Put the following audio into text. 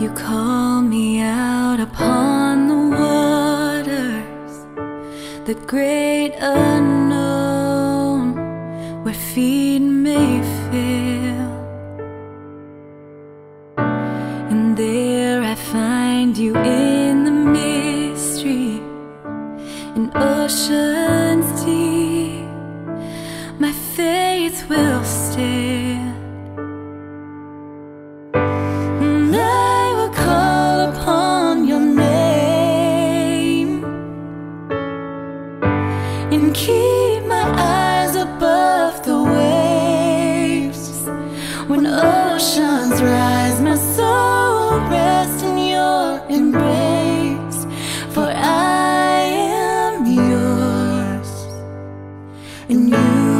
You call me out upon the waters, the great unknown, where feet may fail. And there I find you in the mystery, in oceans deep. My faith will stand. And keep my eyes above the waves. When oceans rise, my soul rests in your embrace. For I am yours, and you